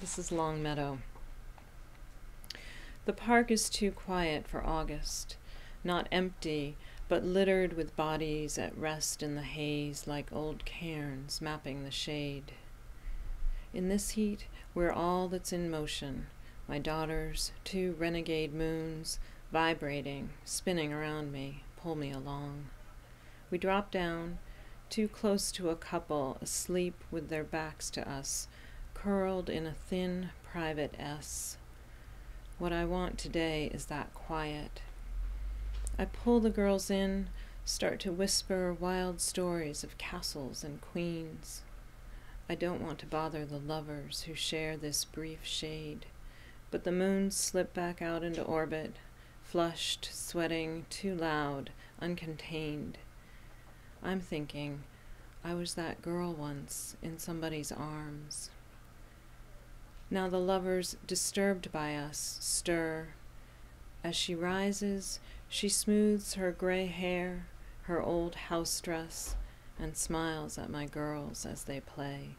This is Long Meadow. The park is too quiet for August, not empty, but littered with bodies at rest in the haze like old cairns mapping the shade. In this heat, we're all that's in motion, my daughters, two renegade moons, vibrating, spinning around me, pull me along. We drop down, too close to a couple asleep with their backs to us, curled in a thin private S. What I want today is that quiet. I pull the girls in, start to whisper wild stories of castles and queens. I don't want to bother the lovers who share this brief shade, but the moons slip back out into orbit, flushed, sweating, too loud, uncontained. I'm thinking, I was that girl once in somebody's arms. Now the lovers, disturbed by us, stir. As she rises, she smooths her gray hair, her old house dress, and smiles at my girls as they play.